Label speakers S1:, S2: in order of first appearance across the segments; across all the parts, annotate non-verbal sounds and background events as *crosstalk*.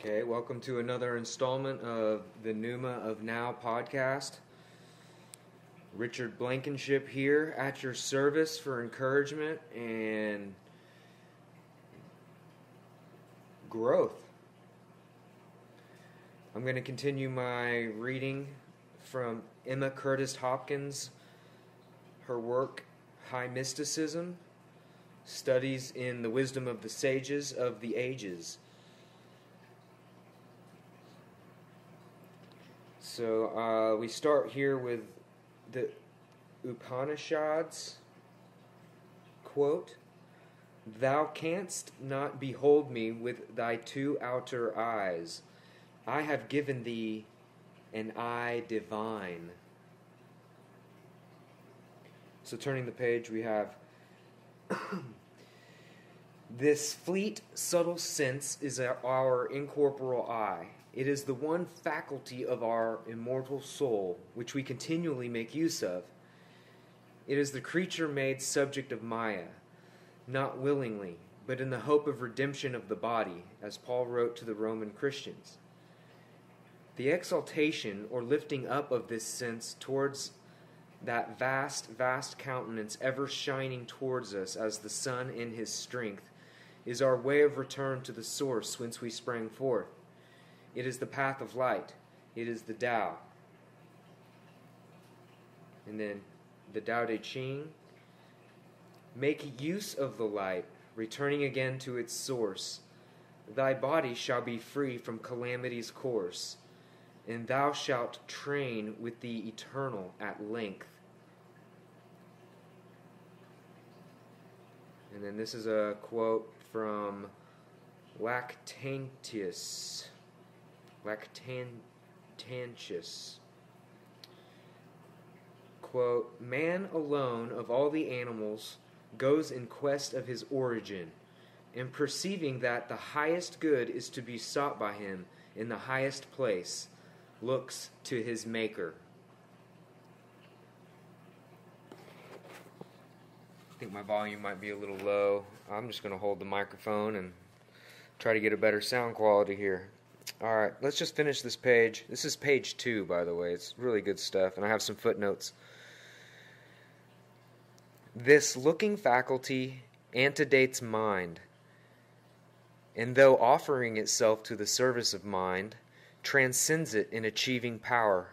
S1: Okay, welcome to another installment of the Pneuma of Now podcast. Richard Blankenship here at your service for encouragement and growth. I'm going to continue my reading from Emma Curtis Hopkins, her work High Mysticism, Studies in the Wisdom of the Sages of the Ages. So uh, we start here with the Upanishads quote, Thou canst not behold me with thy two outer eyes. I have given thee an eye divine. So turning the page, we have *clears throat* this fleet, subtle sense is our incorporeal eye it is the one faculty of our immortal soul which we continually make use of. It is the creature made subject of Maya, not willingly, but in the hope of redemption of the body, as Paul wrote to the Roman Christians. The exaltation or lifting up of this sense towards that vast, vast countenance ever shining towards us as the sun in his strength is our way of return to the source whence we sprang forth. It is the path of light. It is the Tao. And then the Tao Te Ching. Make use of the light, returning again to its source. Thy body shall be free from calamity's course, and thou shalt train with the eternal at length. And then this is a quote from Lactantius. Lactantius. Quote, Man alone of all the animals goes in quest of his origin, and perceiving that the highest good is to be sought by him in the highest place, looks to his Maker. I think my volume might be a little low. I'm just going to hold the microphone and try to get a better sound quality here. All right, let's just finish this page. This is page two, by the way. It's really good stuff, and I have some footnotes. This looking faculty antedates mind, and though offering itself to the service of mind, transcends it in achieving power.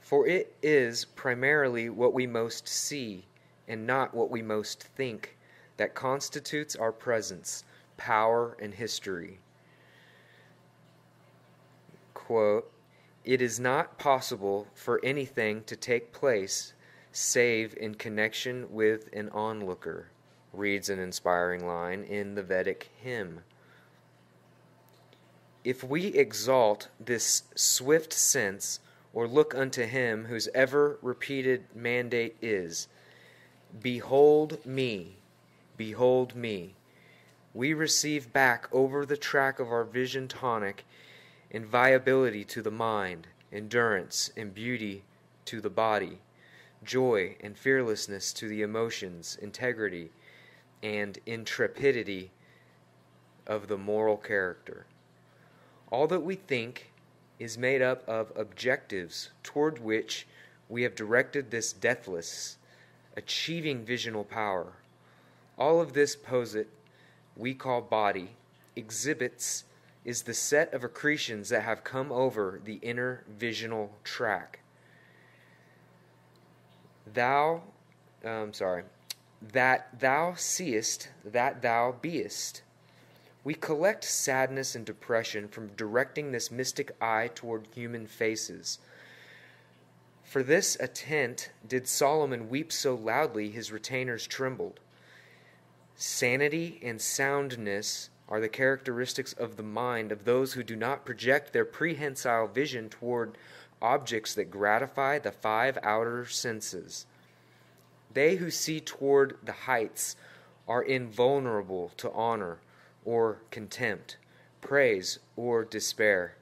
S1: For it is primarily what we most see, and not what we most think, that constitutes our presence, power, and history quote, It is not possible for anything to take place save in connection with an onlooker, reads an inspiring line in the Vedic hymn. If we exalt this swift sense, or look unto him whose ever repeated mandate is, Behold me, behold me, we receive back over the track of our vision tonic and viability to the mind, endurance and beauty to the body, joy and fearlessness to the emotions, integrity and intrepidity of the moral character. All that we think is made up of objectives toward which we have directed this deathless, achieving visional power. All of this posit we call body exhibits is the set of accretions that have come over the inner visional track. Thou, um, sorry, that thou seest, that thou beest. We collect sadness and depression from directing this mystic eye toward human faces. For this attent did Solomon weep so loudly his retainers trembled. Sanity and soundness are the characteristics of the mind of those who do not project their prehensile vision toward objects that gratify the five outer senses. They who see toward the heights are invulnerable to honor or contempt, praise or despair.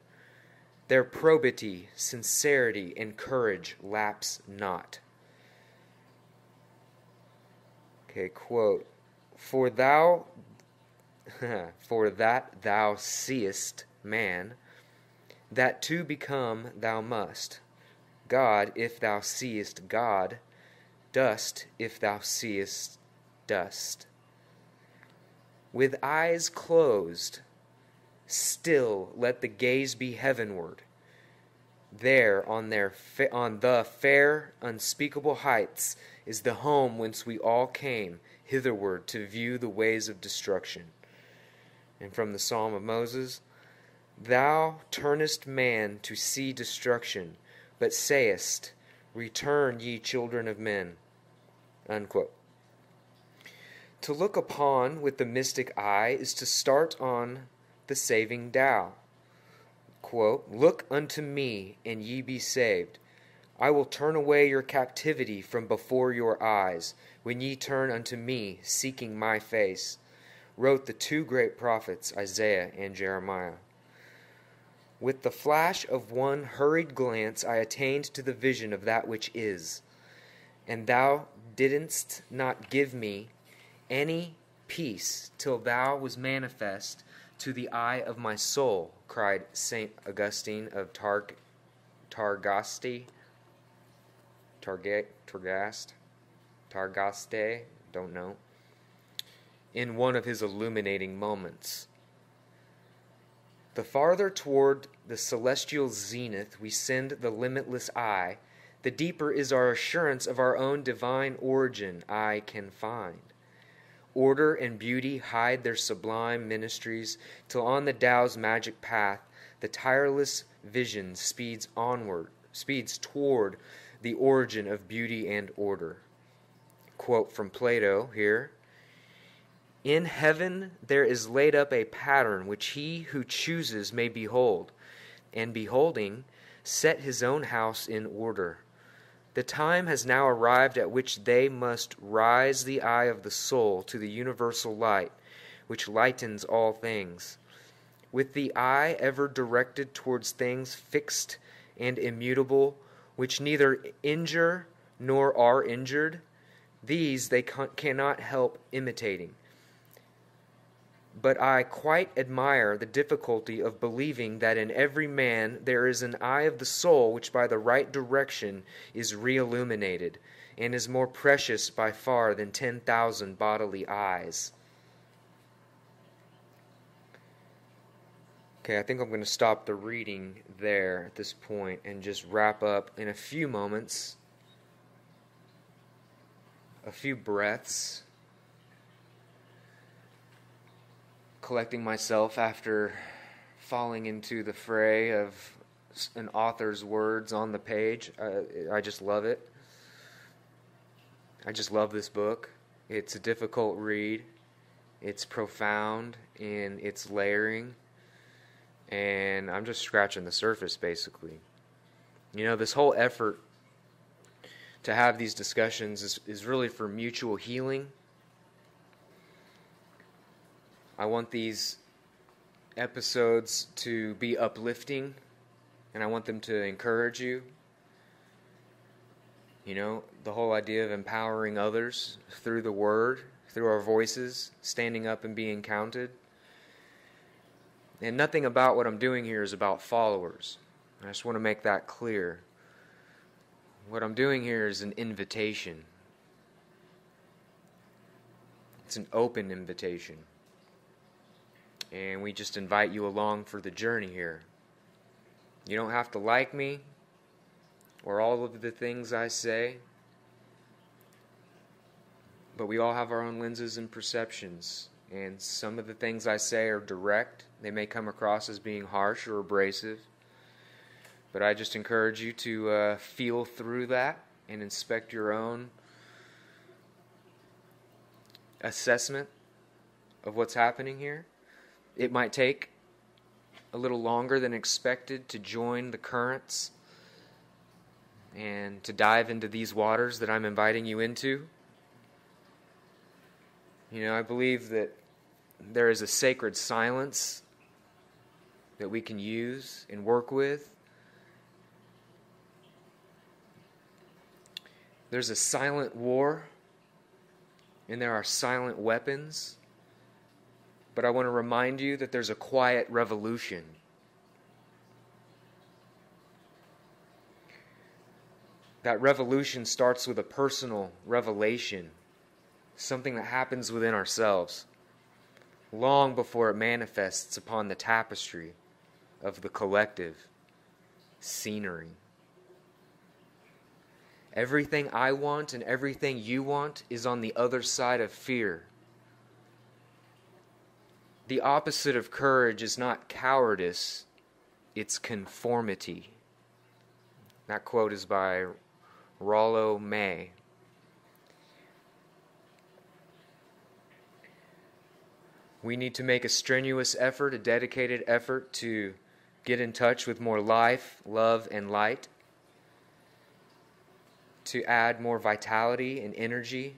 S1: Their probity, sincerity, and courage lapse not. Okay, quote For thou *laughs* For that thou seest man, that to become thou must. God, if thou seest God, dust, if thou seest dust. With eyes closed, still let the gaze be heavenward. There, on, their fa- on the fair, unspeakable heights, is the home whence we all came hitherward to view the ways of destruction. And from the Psalm of Moses, Thou turnest man to see destruction, but sayest, Return, ye children of men. Unquote. To look upon with the mystic eye is to start on the saving Tao. Quote, Look unto me, and ye be saved. I will turn away your captivity from before your eyes, when ye turn unto me, seeking my face, wrote the two great prophets, Isaiah and Jeremiah. With the flash of one hurried glance, I attained to the vision of that which is. And thou didst not give me any peace till thou was manifest to the eye of my soul, cried St. Augustine of Targ- Targasti. Target, Targast, Targaste, don't know, in one of his illuminating moments. The farther toward the celestial zenith we send the limitless eye, the deeper is our assurance of our own divine origin I can find. Order and beauty hide their sublime ministries, till on the Tao's magic path the tireless vision speeds onward, speeds toward the origin of beauty and order. Quote from Plato here In heaven there is laid up a pattern which he who chooses may behold, and beholding, set his own house in order. The time has now arrived at which they must rise the eye of the soul to the universal light, which lightens all things. With the eye ever directed towards things fixed and immutable, which neither injure nor are injured, these they cannot help imitating. But I quite admire the difficulty of believing that in every man there is an eye of the soul which by the right direction is reilluminated, and is more precious by far than ten thousand bodily eyes. Okay, I think I'm going to stop the reading there at this point and just wrap up in a few moments, a few breaths collecting myself after falling into the fray of an author's words on the page. I, I just love it. I just love this book. It's a difficult read. It's profound in its layering. And I'm just scratching the surface, basically. You know, this whole effort to have these discussions is, is really for mutual healing I want these episodes to be uplifting and I want them to encourage you. You know, the whole idea of empowering others through the word, through our voices, standing up and being counted. And nothing about what I'm doing here is about followers. I just want to make that clear. What I'm doing here is an invitation. It's an open invitation and we just invite you along for the journey here. You don't have to like me or all of the things I say, but we all have our own lenses and perceptions. And some of the things I say are direct, they may come across as being harsh or abrasive. But I just encourage you to uh, feel through that and inspect your own assessment of what's happening here. It might take a little longer than expected to join the currents and to dive into these waters that I'm inviting you into. You know, I believe that there is a sacred silence that we can use and work with. There's a silent war, and there are silent weapons but I want to remind you that there's a quiet revolution. That revolution starts with a personal revelation, something that happens within ourselves, long before it manifests upon the tapestry of the collective scenery. Everything I want and everything you want is on the other side of fear the opposite of courage is not cowardice, it's conformity. That quote is by Rollo May. We need to make a strenuous effort, a dedicated effort to get in touch with more life, love, and light, to add more vitality and energy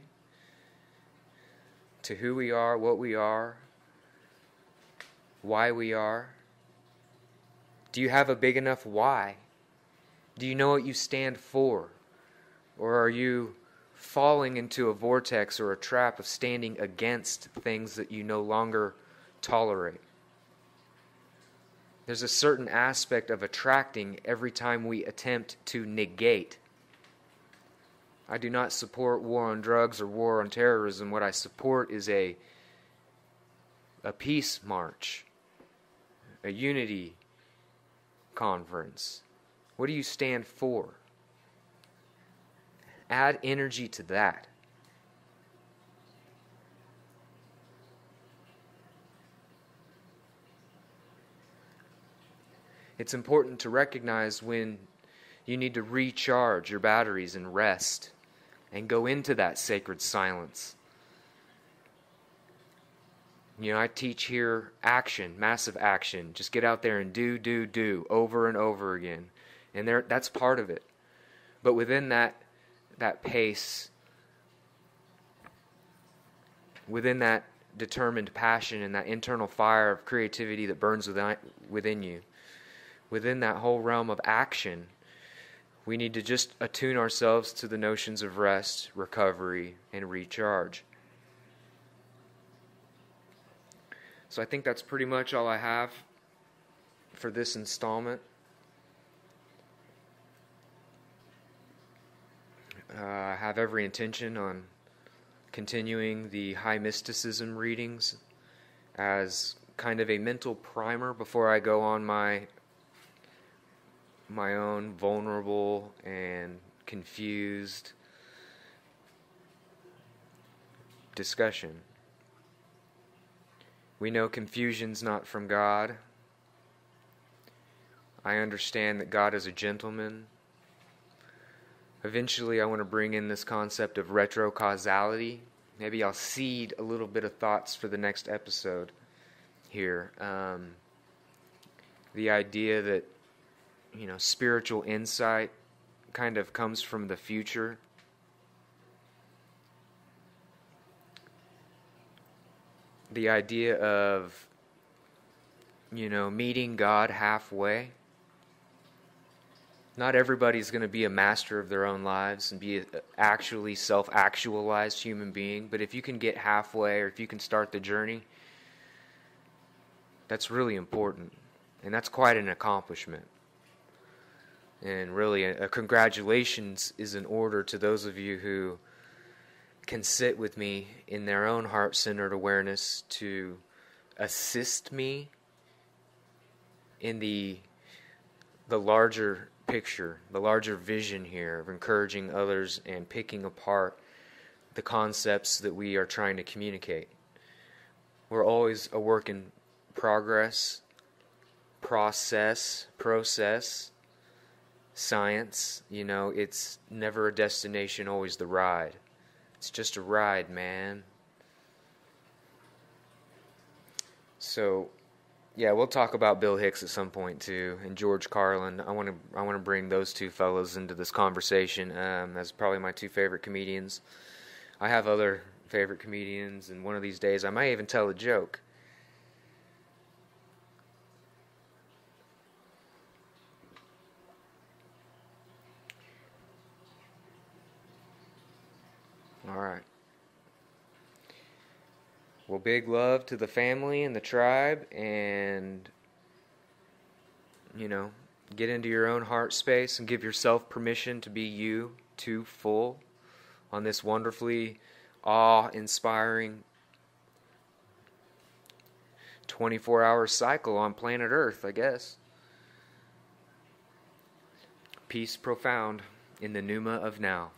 S1: to who we are, what we are, why we are. Do you have a big enough why? Do you know what you stand for? Or are you falling into a vortex or a trap of standing against things that you no longer tolerate? There's a certain aspect of attracting every time we attempt to negate. I do not support war on drugs or war on terrorism. What I support is a a peace march, a unity conference. What do you stand for? Add energy to that. It's important to recognize when you need to recharge your batteries and rest and go into that sacred silence. You know, I teach here action, massive action. Just get out there and do, do, do over and over again and there that's part of it. But within that that pace, within that determined passion and that internal fire of creativity that burns within, within you, within that whole realm of action, we need to just attune ourselves to the notions of rest, recovery, and recharge. So I think that's pretty much all I have for this installment. Uh, I have every intention on continuing the high mysticism readings as kind of a mental primer before I go on my my own vulnerable and confused discussion. We know confusion's not from God. I understand that God is a gentleman Eventually, I want to bring in this concept of retrocausality. Maybe I'll seed a little bit of thoughts for the next episode here. Um, the idea that, you know, spiritual insight kind of comes from the future. The idea of, you know, meeting God halfway not everybody's going to be a master of their own lives and be an actually self actualized human being, but if you can get halfway or if you can start the journey, that's really important. And that's quite an accomplishment. And really, a, a congratulations is in order to those of you who can sit with me in their own heart centered awareness to assist me in the the larger picture, the larger vision here of encouraging others and picking apart the concepts that we are trying to communicate. We're always a work in progress, process, process, science. You know, it's never a destination, always the ride. It's just a ride, man. So, yeah, we'll talk about Bill Hicks at some point too, and George Carlin. I want to I want to bring those two fellows into this conversation. Um, as probably my two favorite comedians. I have other favorite comedians, and one of these days I might even tell a joke. All right. Well, big love to the family and the tribe, and, you know, get into your own heart space and give yourself permission to be you, too full, on this wonderfully awe inspiring 24 hour cycle on planet Earth, I guess. Peace profound in the pneuma of now.